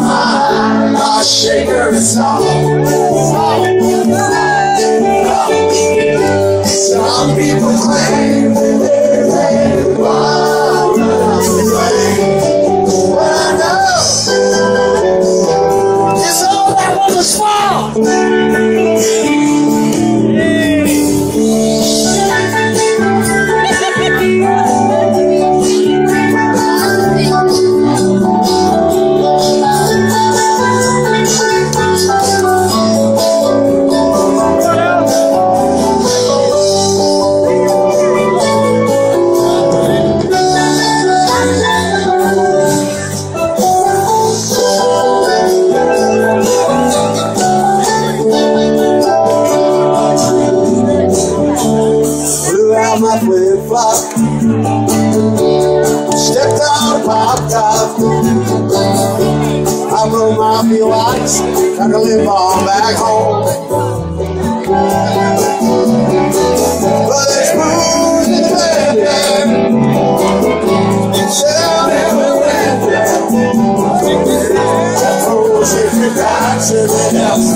mine, my shaker and song. Some people claim that they're But I know it's all that fault. Out my flip flop. Stepped out of pop top. I rode my few lights. Got to live on back home. But it's booze in the down everywhere. Oh, that helps me.